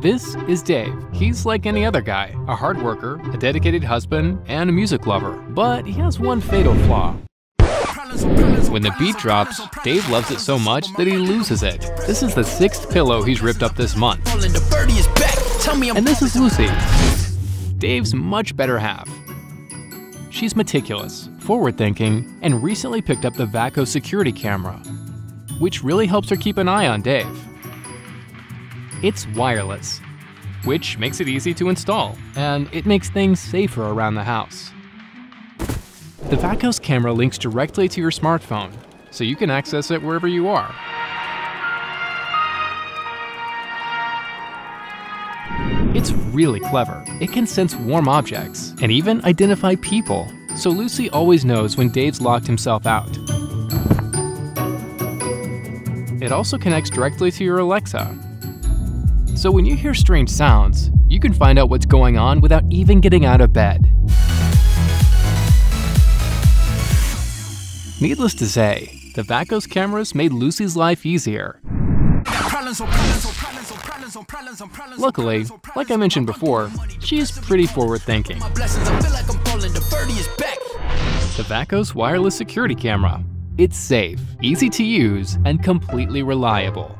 This is Dave. He's like any other guy, a hard worker, a dedicated husband, and a music lover. But he has one fatal flaw. When the beat drops, Dave loves it so much that he loses it. This is the sixth pillow he's ripped up this month. And this is Lucy, Dave's much better half. She's meticulous, forward thinking, and recently picked up the Vacos security camera, which really helps her keep an eye on Dave. It's wireless, which makes it easy to install, and it makes things safer around the house. The Vacos camera links directly to your smartphone, so you can access it wherever you are. It's really clever. It can sense warm objects and even identify people, so Lucy always knows when Dave's locked himself out. It also connects directly to your Alexa. So when you hear strange sounds, you can find out what's going on without even getting out of bed. Needless to say, the Vacos cameras made Lucy's life easier. Luckily, like I mentioned before, she's pretty forward thinking. The Vacos wireless security camera. It's safe, easy to use, and completely reliable.